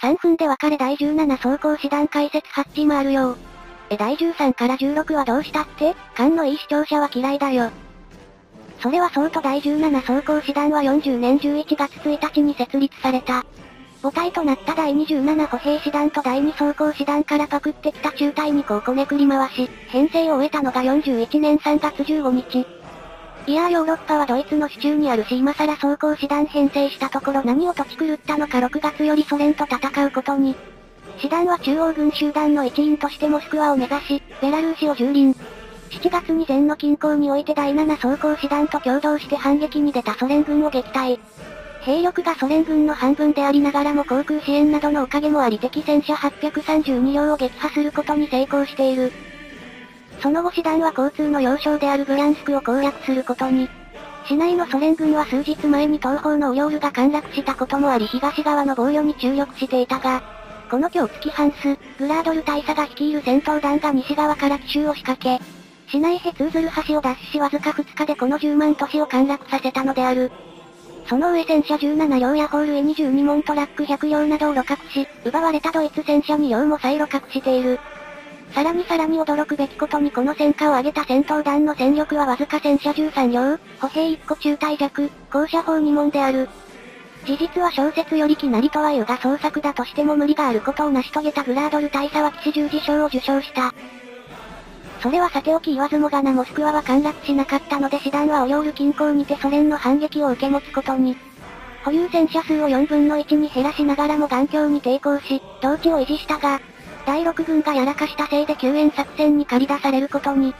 3分で分かれ第17装甲師団解説ハッチもあるよえ、第13から16はどうしたって？勘のいい視聴者は嫌いだよ。それはそうと第17装甲師団は40年11月1日に設立された。母体となった第27歩兵師団と第2装甲師団からパクってきた中隊にこうこねくり回し、編成を終えたのが41年3月15日。いやーヨーロッパはドイツの手中にあるシーマサラ装甲師団編成したところ何を土地狂ったのか6月よりソ連と戦うことに。師団は中央軍集団の一員としてモスクワを目指し、ベラルーシを蹂躙。7月に前の近郊において第7装甲師団と共同して反撃に出たソ連軍を撃退。兵力がソ連軍の半分でありながらも航空支援などのおかげもあり敵戦車832両を撃破することに成功している。その後師団は交通の要衝であるブランスクを攻略することに。市内のソ連軍は数日前に東方のオヨールが陥落したこともあり東側の防御に注力していたが、この今日月ハンス、グラードル大佐が率いる戦闘団が西側から奇襲を仕掛け、市内へ通ずる橋を脱しわずか2日でこの10万都市を陥落させたのである。その上戦車17両やホールへ22門トラック100両などを露獲し、奪われたドイツ戦車2両も再露獲している。さらにさらに驚くべきことにこの戦果を挙げた戦闘団の戦力はわずか戦車13両、歩兵1個中隊弱、高射砲2門である。事実は小説よりきなりとは言うが創作だとしても無理があることを成し遂げたグラードル大佐は騎士十字章を受賞した。それはさておき言わずもがなモスクワは陥落しなかったので師団はオヨール近郊にてソ連の反撃を受け持つことに。保有戦車数を4分の1に減らしながらも頑強に抵抗し、統治を維持したが、第6軍がやらかしたせいで救援作戦に駆り出されることに。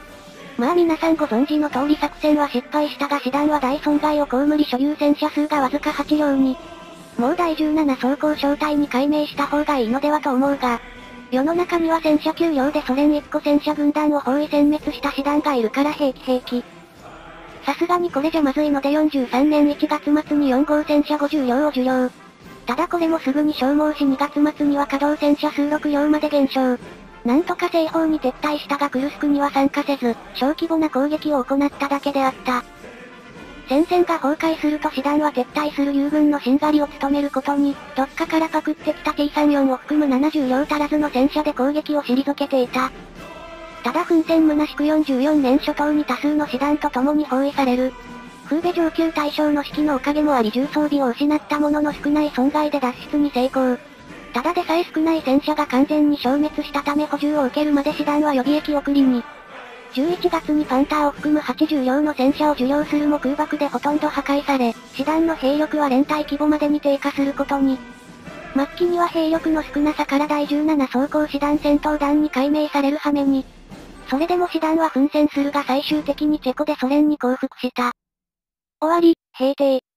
まあ皆さんご存知の通り作戦は失敗したが師団は大損害を被り所有戦車数がわずか8両に。もう第17装甲小隊に改名した方がいいのではと思うが、世の中には戦車9両でソ連1個戦車軍団を包囲殲滅した師団がいるから平気平気。さすがにこれじゃまずいので43年1月末に4号戦車50両を受領。ただこれもすぐに消耗し2月末には稼働戦車数6両まで減少。なんとか西方に撤退したがクルスクには参加せず、小規模な攻撃を行っただけであった。戦線が崩壊すると師団は撤退する友軍のしんがりを務めることに、どっかからパクってきた T34 を含む70両足らずの戦車で攻撃を退けていた。ただ奮戦虚しく44年初頭に多数の師団と共に包囲される。空ベ上級大将の指揮のおかげもあり重装備を失ったものの少ない損害で脱出に成功。ただでさえ少ない戦車が完全に消滅したため補充を受けるまで師団は予備役送りに。11月にパンターを含む80両の戦車を受領するも空爆でほとんど破壊され、師団の兵力は連隊規模までに低下することに。末期には兵力の少なさから第17装甲師団戦闘団に改名される羽目に。それでも師団は奮戦するが最終的にチェコでソ連に降伏した。終わり、平定。